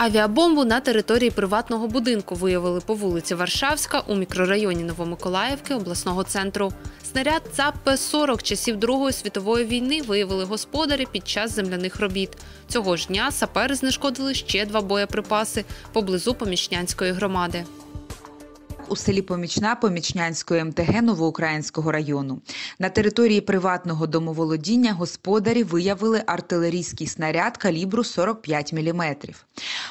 Авіабомбу на території приватного будинку виявили по вулиці Варшавська у мікрорайоні Новомиколаївки обласного центру. Снаряд ЦАП П-40 часів Другої світової війни виявили господарі під час земляних робіт. Цього ж дня сапери знешкодили ще два боєприпаси поблизу Помічнянської громади. У селі Помічна Помічнянської МТГ Новоукраїнського району. На території приватного домоволодіння господарі виявили артилерійський снаряд калібру 45 мм.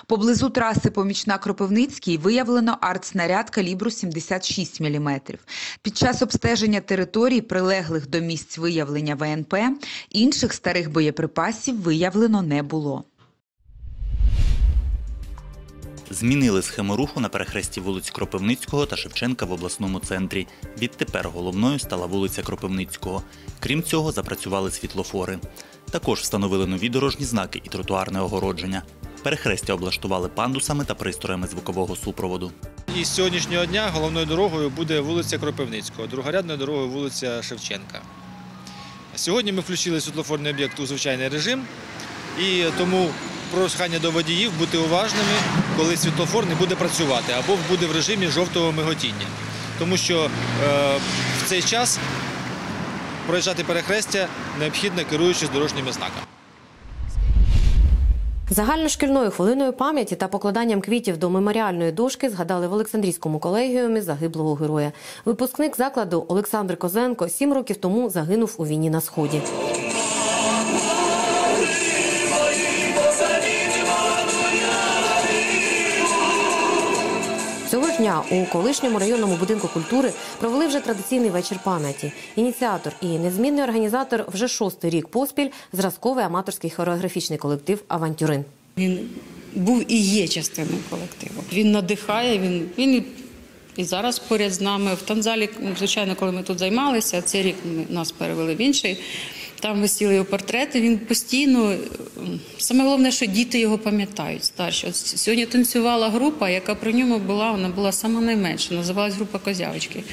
Поблизу траси Помічна Кропивницький виявлено артснаряд калібру 76 мм. Під час обстеження територій, прилеглих до місць виявлення ВНП, інших старих боєприпасів виявлено не було. Змінили схему руху на перехресті вулиць Кропивницького та Шевченка в обласному центрі. Відтепер головною стала вулиця Кропивницького. Крім цього, запрацювали світлофори. Також встановили нові дорожні знаки і тротуарне огородження. Перехрестя облаштували пандусами та пристроями звукового супроводу. І з сьогоднішнього дня головною дорогою буде вулиця Кропивницького, другорядною дорогою вулиця Шевченка. Сьогодні ми включили світлофорний об'єкт у звичайний режим, і тому прохання до водіїв бути уважними, коли світлофор не буде працювати або буде в режимі жовтого миготіння. Тому що е, в цей час проїжджати перехрестя необхідно керуючись дорожніми знаками. Загальношкільною хвилиною пам'яті та покладанням квітів до меморіальної дошки згадали в Олександрійському колегіумі загиблого героя. Випускник закладу Олександр Козенко сім років тому загинув у війні на сході. Дня у колишньому районному будинку культури провели вже традиційний вечір пам'яті. Ініціатор і незмінний організатор вже шостий рік поспіль зразковий аматорський хореографічний колектив Авантюрин. Він був і є частиною колективу. Він надихає, він, він і, зараз поряд з нами. В танзалі, звичайно, коли ми тут займалися, цей рік нас перевели в інший. Там висіли його портрети. Він постійно саме головне, що діти його пам'ятають старші. Сьогодні танцювала група, яка при ньому була, вона була сама найменша, називалась група Козявочки.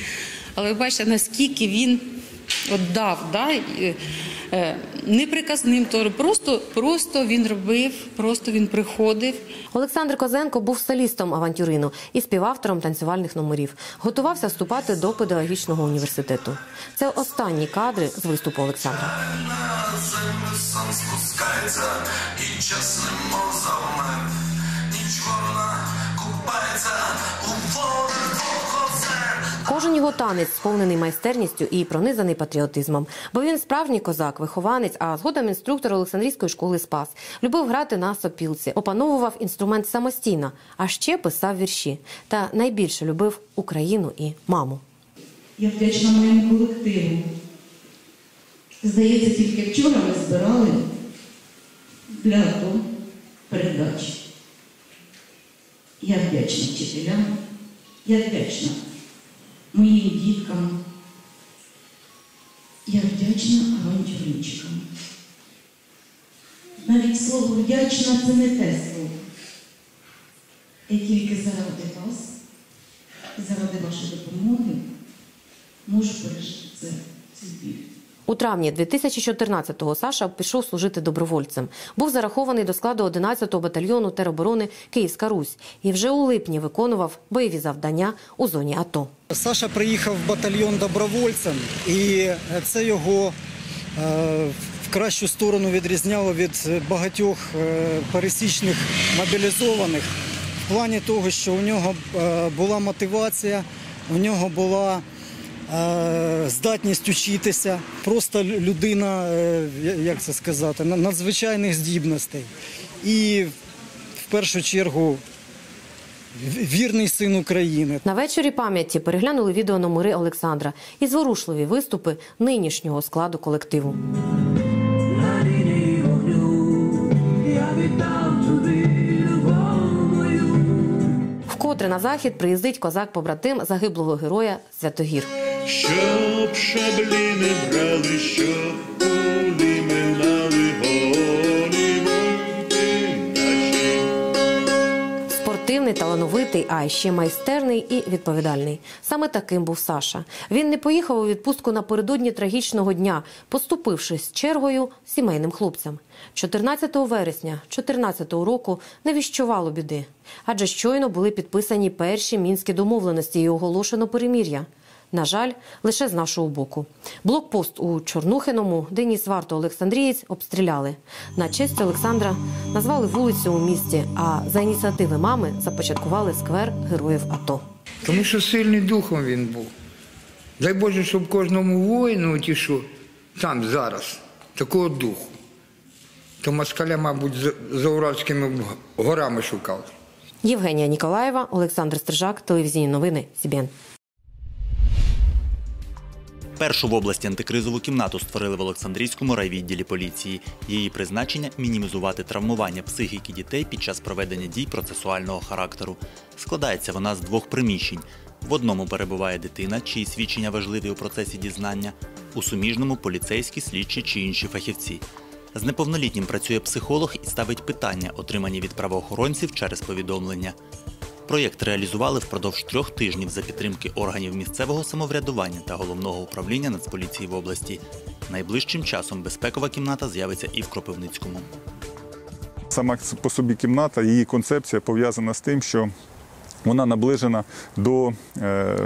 Але ви бачите, наскільки він от дав, да? Е, неприказним, то просто, просто він робив, просто він приходив. Олександр Козенко був солістом авантюрину і співавтором танцювальних номерів. Готувався вступати до педагогічного університету. Це останні кадри з виступу Олександра. сам спускається, і час немов завмер. Ніч вона купається у озер. Кожен його танець сповнений майстерністю і пронизаний патріотизмом. Бо він справжній козак, вихованець, а згодом інструктор Олександрійської школи Спас. Любив грати на сопілці, опановував інструмент самостійно, а ще писав вірші. Та найбільше любив Україну і маму. Я вдячна моєму колективу. Здається, тільки вчора ми збирали для передачі. Я вдячна вчителям, я вдячна моїм діткам, я вдячна авантюрничкам. Навіть слово вдячна це не те слово. Я тільки заради вас і заради вашої допомоги можу пережити це, цей біль. У травні 2014-го Саша пішов служити добровольцем. Був зарахований до складу 11-го батальйону тероборони Київська Русь і вже у липні виконував бойові завдання у зоні АТО. Саша приїхав в батальйон добровольцем, і це його е, в кращу сторону відрізняло від багатьох е, пересічних мобілізованих в плані того, що у нього е, була мотивація, у нього була здатність учитися, просто людина, е, як це сказати, на- надзвичайних здібностей. І в першу чергу вірний син України. На вечорі пам'яті переглянули відеономери Олександра і зворушливі виступи нинішнього складу колективу. На лінії вогню я віддав тобі. Вкотре на захід приїздить козак-побратим загиблого героя Святогір. Щоб шаблі не брали, щоб кулі минали голі мости наші. Спортивний, талановитий, а ще майстерний і відповідальний. Саме таким був Саша. Він не поїхав у відпустку напередодні трагічного дня, поступившись чергою сімейним хлопцям. 14 вересня 2014 року не віщувало біди, адже щойно були підписані перші мінські домовленості і оголошено перемір'я. На жаль, лише з нашого боку. Блокпост у Чорнухиному, Деніс Варто Олександрієць обстріляли. На честь Олександра назвали вулицю у місті, а за ініціативи мами започаткували сквер героїв АТО. Тому що сильний духом він був. Дай Боже, щоб кожному воїну, ті, що там зараз, такого духу. То москаля, мабуть, за, за Уральськими горами шукав. Євгенія Ніколаєва, Олександр Стрижак, телевізійні новини СІБІН. Першу в області антикризову кімнату створили в Олександрійському райвідділі поліції. Її призначення мінімізувати травмування психіки дітей під час проведення дій процесуального характеру. Складається вона з двох приміщень. В одному перебуває дитина, чиї свідчення важливі у процесі дізнання, у суміжному поліцейські, слідчі чи інші фахівці. З неповнолітнім працює психолог і ставить питання, отримані від правоохоронців через повідомлення. Проєкт реалізували впродовж трьох тижнів за підтримки органів місцевого самоврядування та головного управління Нацполіції в області. Найближчим часом безпекова кімната з'явиться і в Кропивницькому. Сама по собі кімната, її концепція пов'язана з тим, що вона наближена до е,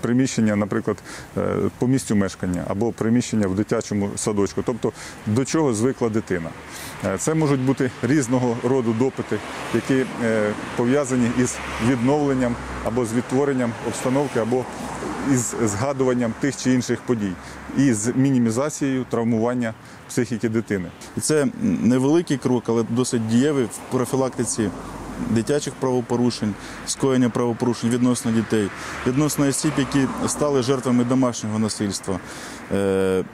приміщення, наприклад, е, по місцю мешкання або приміщення в дитячому садочку, тобто до чого звикла дитина. Е, Це можуть бути різного роду допити, які пов'язані із відновленням або з відтворенням обстановки, або із згадуванням тих чи інших подій, і з мінімізацією травмування психіки дитини. Це невеликий крок, але досить дієвий в профілактиці дитячих правопорушень, скоєння правопорушень відносно дітей, відносно осіб, які стали жертвами домашнього насильства, е,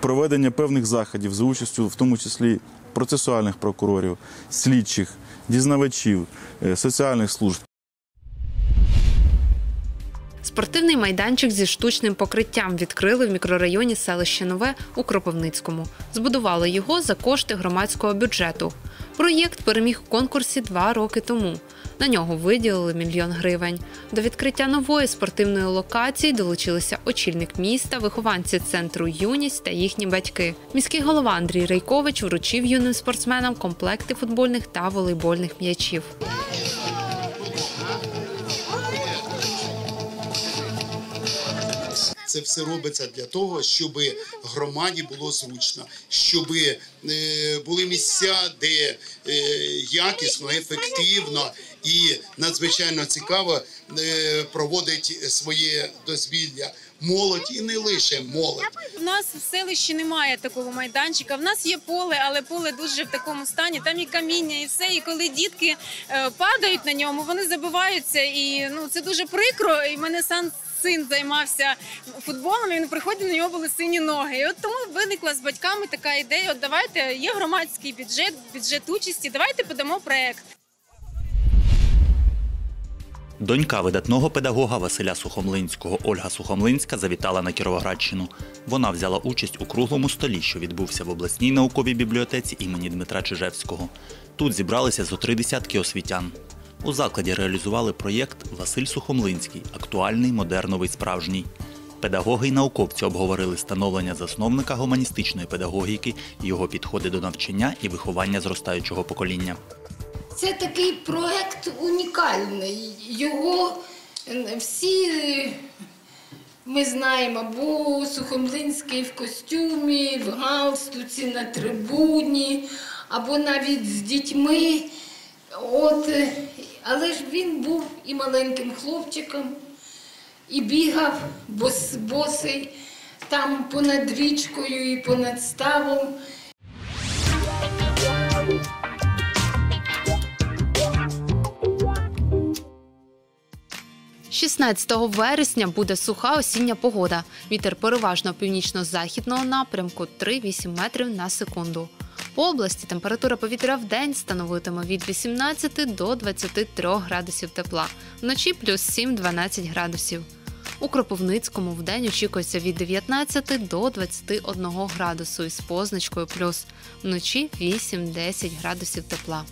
проведення певних заходів за участю, в тому числі процесуальних прокурорів, слідчих, дізнавачів, е, соціальних служб. Спортивний майданчик зі штучним покриттям відкрили в мікрорайоні селище Нове у Кропивницькому. Збудували його за кошти громадського бюджету. Проєкт переміг у конкурсі два роки тому. На нього виділили мільйон гривень. До відкриття нової спортивної локації долучилися очільник міста, вихованці центру Юність та їхні батьки. Міський голова Андрій Рейкович вручив юним спортсменам комплекти футбольних та волейбольних м'ячів. Це все робиться для того, щоб громаді було зручно, щоб е, були місця, де е, якісно, ефективно і надзвичайно цікаво е, проводить своє дозвілля молодь і не лише молодь. У нас в селищі немає такого майданчика. В нас є поле, але поле дуже в такому стані. Там і каміння, і все. І коли дітки падають на ньому, вони забиваються. І ну це дуже прикро. І мене сам син займався футболом. Він приходив на нього були сині ноги. І от тому виникла з батьками така ідея. От давайте є громадський бюджет, бюджет участі. Давайте подамо проект. Донька видатного педагога Василя Сухомлинського Ольга Сухомлинська завітала на Кіровоградщину. Вона взяла участь у круглому столі, що відбувся в обласній науковій бібліотеці імені Дмитра Чижевського. Тут зібралися зо три десятки освітян. У закладі реалізували проєкт Василь Сухомлинський актуальний, модерновий, справжній. Педагоги й науковці обговорили становлення засновника гуманістичної педагогіки, його підходи до навчання і виховання зростаючого покоління. Це такий проект унікальний. Його всі е, ми знаємо, або Сухомлинський в костюмі, в галстуці на трибуні, або навіть з дітьми. От, е, але ж він був і маленьким хлопчиком, і бігав бос, босий там понад річкою і понад ставом. 16 вересня буде суха осіння погода. Вітер переважно північно-західного напрямку 3-8 метрів на секунду. По області температура повітря в день становитиме від 18 до 23 градусів тепла, вночі плюс 7-12 градусів. У Кропивницькому в день очікується від 19 до 21 градусу із позначкою плюс, вночі 8-10 градусів тепла.